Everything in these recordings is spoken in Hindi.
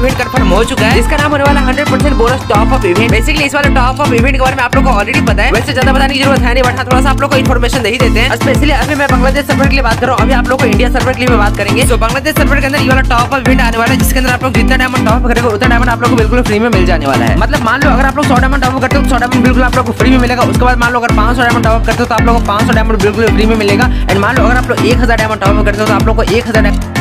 इवेंट कंफर्म हो चुका है इसका नाम होने वाला hundred percent bonus top of event basically इस वाले टॉप अप इवेंट के बारे में आप लोग को ऑलरेडी पता है वैसे ज़्यादा बताने की ज़रूरत है नहीं बट हाँ, थोड़ा सा आप लोग को इन्फॉर्मेशन दे ही देते हैं स्पेशली अभी मैं बांग्लादेश सर्वर के लिए बात कर रहा हूँ अभी आप लोग को इंडिया सर्वर के लिए बात करेंगे तो बांग्लादेश सर्वर के अंदर ये वाला टॉप ऑफ़ इवेंट आने वाला है जिसके अंदर आप लोग जितना डायमंड टॉप करेंगे उतना डायमंड आप लोग को बिल्कुल फ्री में मिल जाने वाला है मतलब मान लो अगर आप लोग सौ डायमंड टॉप करते हो तो सौ डायमंड बिल्कुल आप लोग को फ्री में मिलेगा उसके बाद मान लो अगर पाँच सौ डायमंड टॉप करते हो तो आप लोग को पाँच सौ डायमंड बिल्कुल फ्री में मिलेगा एंड मान लो अगर आप लोग एक हज़ार डायमंड टॉप करते हो तो आप लोग को एक हज़ार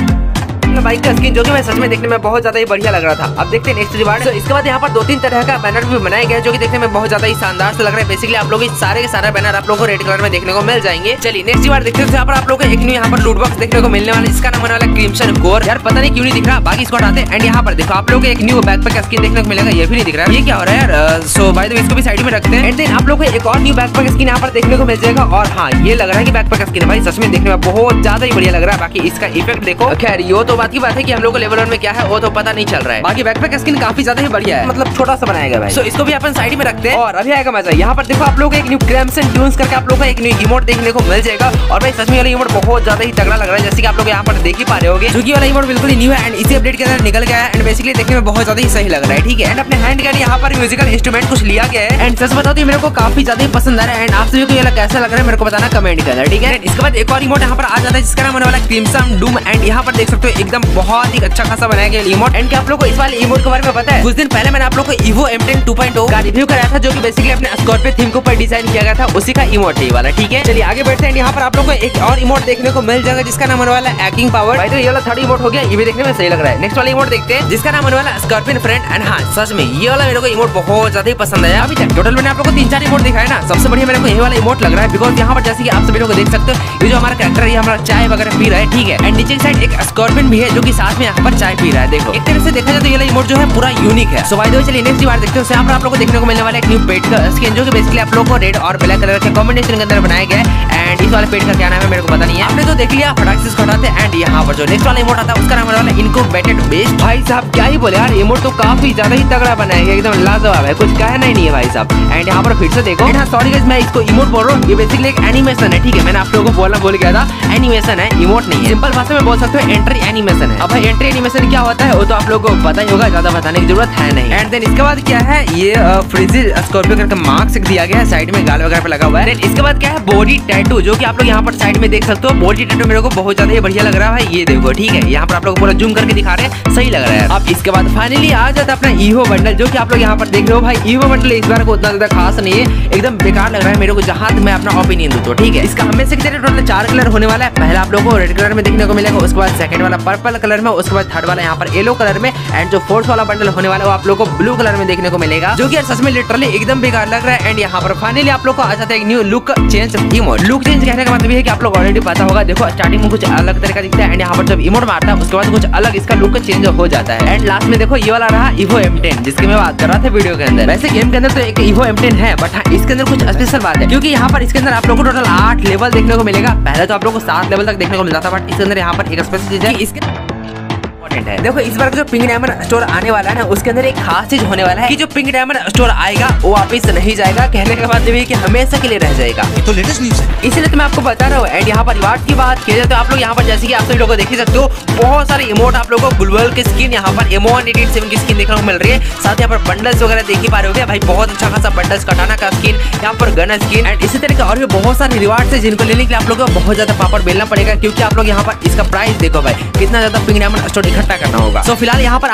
बाइक का स्किन जो कि मैं सच में देखने में बहुत ज़्यादा ही बढ़िया लग रहा था। अब देखते हैं नेक्स्ट रिवार्ड। तो इसके बाद यहाँ पर दो तीन तरह का बैनर भी बनाया गया जो कि देखने में बहुत ज़्यादा ही शानदार से लग रहा है। बेसिकली आप लोग सारे के सारे बैनर आप लोगों को रेड कलर में देखने को मिल जाएँगे। चलिए नेक्स्ट रिवार्ड देखते हैं। यहाँ पर आप लोग एक न्यू यहाँ पर लूट बॉक्स देखने को मिलने वाला इसका नाम होने वाला क्रीमसन कोर यार, पता नहीं क्यों नहीं दिख रहा। बाकी इसको हटाते एंड यहाँ पर देखो, आप लोग एक न्यू बैकपैक का स्किन देखने को मिलेगा। ये भी नहीं दिख रहा है। ये क्या हो रहा है यार? सो भाई इसको भी साइड में रखते हैं। एंड देन आप लोग एक और न्यू बैकपैक स्किन यहाँ पर देखने को मिल जाएगा। और हाँ ये लग रहा है कि बैकपैक स्किन भाई। सच में देखने में बहुत ज़्यादा ही बढ़िया लग रहा है। बाकी इसका इफ़ेक्ट देखो। खैर, यो तो बात की बात है कि हम लोग को लेवल वन में क्या है वो तो पता नहीं चल रहा है। बाकी बैकपैक स्किन काफ़ी ज़्यादा ही बढ़िया है। मतलब छोटा सा बनाया गया सो इसको भी अपन साइड में रखते हैं। और अभी आएगा मज़ा। यहाँ पर देखो आप लोग एक न्यू क्रेम्सन ट्यून्स करके आप लोग एक न्यू इमोट देखने को मिल जाएगा। और भाई सच में वाला इमोट बहुत ज़्यादा ही तगड़ा लग रहा है जैसे कि आप लोग यहाँ पर देख ही पा रहे होगे। क्योंकि वाला इमोट बिल्कुल न्यू है एंड इसी अपडेट के अंदर निकल गया है एंड बेसिकली देखने में बहुत ज़्यादा ही सही लग रहा है ठीक है? एंड अपने हैंड का यहाँ पर म्यूजिकल इंस्ट्रूमेंट कुछ लिया गया है। एंड सच बताओ तो मेरे को काफ़ी ज़्यादा ही पसंद आ रहा है। एंड आप सभी को ये कैसा लग रहा है मेरे को बताना कमेंट करना ठीक है? इसके बाद एक और इमोट यहाँ पर आ जाता है जिसका नाम होने वाला क्रीमसन डूम एंड यहाँ पर देख सकते हो एकदम बहुत ही अच्छा खासा बनाया गया इमोट एंड आप लोग को इस वाले इमोट के बारे में पता है? कुछ दिन पहले मैंने आप लोग को Evo M ten two point का रिव्यू कराया था, जो कि बेसिकली अपने स्कॉर्पियो थीम के ऊपर डिज़ाइन किया गया था, उसी का इमोट है वाला, ठीक है? चलिए आगे बढ़ते हैं यहाँ पर आप लोग को एक और इमोट देखने को मिल जाएगा, जिसका नाम वाला हैकिंग पावर भाई तो ये वाला थर्ड इमोट हो गया, ये भी देखने में सही लग रहा है। नेक्स्ट वाला इमोट देखते हैं, जिसका नाम वाला स्कॉर्पियन फ्रेंड एंड हाँ सच में, ये वाला मेरे को इमोट बहुत ज़्यादा ही पसंद आया। अभी तक टोटल मैंने आप लोग को तीन चार इमोट दिखाया ना, सबसे बढ़िया मेरे को ये वाला इमोट लग रहा है बिकॉज़ यहाँ पर जैसे आप सभी लोग देख सकते हो, ये जो हमारा कैरेक्टर है हमारा चाय वगैरह पी रहा है, ठीक है? एंड नीचे साइड एक स्कॉर्पियन भी है, जो की साथ में यहाँ पर चाय पी रहा है। देखो, एक तरह से देखा जाए तो ये इमोट जो है पूरा यूनिक है। सुबह दो चलिए नेक्स्ट बार देखते हैं। आप लोगों को देखने को मिलने वाला एक न्यू पेट का। स्किन जो कि बेसिकली आप लोग को रेड और ब्लैक कलर के कॉम्बिनेशन के अंदर बनाया गया है। एंड इस वाले पेट का क्या नाम है, मेरे को पता नहीं है। आपने तो देख लिया, फटाक से हटाते एंड यहाँ पर जो नेक्स्ट वाला इमोट आता है, उसका नाम वाला इनको बेटेड बेस्ट भाई साहब, क्या ही बोले यार इमोट तो काफ़ी ज़्यादा ही तगड़ा बनाया गया एकदम लाजवाब है, कुछ कहना ही नहीं है भाई साहब। एंड यहाँ पर फिर से देखो। हाँ सॉरी मैं इसको इमोट बोल रहा हूँ, ये बेसिकली एक एनिमेशन है, ठीक है? मैंने आप लोगों को बोलना बोल गया था एनिमेशन है इमोट नहीं है। सिंपल भाषा में बोल सकते हो एंट्री एनिमेशन है। अब भाई एंट्री एनिमेशन क्या होता है, वो तो आप लोगों को पता ही होगा, ज़्यादा बताने की ज़रूरत है नहीं। एंड देन इसके बाद क्या है, ये फ्रिज स्कॉर्पियो करके मार्क्स दिया गया है साइड में गाल वगैरह पे लगा हुआ है। इसके बाद क्या है बॉडी टैटू जो कि आप लोग यहाँ पर साइड में देख सकते हो बॉडी टैटू मेरे को बहुत ज़्यादा बढ़िया लग रहा है ये देखो, ठीक है, यहाँ पर आप लोग पूरा जूम करके दिखा रहे हैं, सही लग रहा है अब इसके बाद फाइनली आ जाता अपना ईवो बंडल जो कि आप लोग यहाँ पर देख रहे हो भाई ईवो बंडल इस बार को उतना ज़्यादा खास नहीं है, एकदम बेकार लग रहा है मेरे को, जहाँ मैं अपना ओपिनियन दूँ तो ठीक है। इसका हमें से टोटल चार कलर होने वाला है, पहला आप लोग को रेड कलर में देखने को मिलेगा, उसके बाद सेकंड वाला पर्पल कलर में, उसके बाद थर्ड वाला यहाँ पर येलो कलर में एंड जो फोर्थ वाला बंडल होने वाला है वो आप लोग को ब्लू कलर में देखने को मिलेगा, जो कि सच में लिटरली एकदम बेकार लग रहा है एंड यहाँ पर फाइनली आप लोग को आ जाता है new look change emote look change कहने का मतलब है कि आप लोग ऑलरेडी पता होगा। देखो स्टार्टिंग में कुछ अलग तरह का दिखता है। एंड यहाँ पर जब इमोट मारता है, उसके बाद कुछ अलग इसका लुक चेंज हो जाता है। एंड लास्ट में देखो, ये वाला रहा इवो एम जिसकी मैं बात कर रहा था वीडियो के अंदर। वैसे गेम के अंदर तो एक इवो एम है बट हाँ इसके अंदर कुछ स्पेशल बात है। क्योंकि यहाँ पर इसके अंदर आप लोग को टोटल आठ लेवल देखने को मिलेगा। पहले तो आप लोग को सात लेवल तक देखने को मिलता था बट इसके अंदर यहाँ पर एक स्पेशल चीज़ है इसके इंपॉर्टेंट है। देखो इस बार जो पिंक डायमंड स्टोर आने वाला है ना उसके अंदर एक खास चीज़ होने वाला है कि जो पिंक डायमंड स्टोर आएगा वो वापिस नहीं जाएगा। कहने के बाद कि हमेशा के लिए रह जाएगा। ये तो लेटेस्ट न्यूज़ है। इसीलिए तो मैं आपको बता रहा हूँ एंड यहाँ पर रिवार्ड की बात की जाए तो आप लोग यहाँ पर जैसे कि आप सभी लोग देख सकते हो बहुत सारे इमोट आप लोगों को गुलवल की स्किन यहाँ पर एमो वन की स्किन देखने को मिल रही है। साथ यहाँ पर बंडल्स वगैरह देख ही पा रहे हो भाई बहुत अच्छा खासा बंडल्स कटाना का स्किन यहाँ पर गन स्किन एंड इसी तरह के और भी बहुत सारे रिवार्ड है जिनको लेने के लिए आप लोगों को बहुत ज़्यादा पापड़ बेलना पड़ेगा क्योंकि आप लोग यहाँ पर इसका प्राइस देखो भाई कितना ज़्यादा पिंक डायमंड स्टोर इकट्ठा करना होगा। तो फ़िलहाल यहाँ पर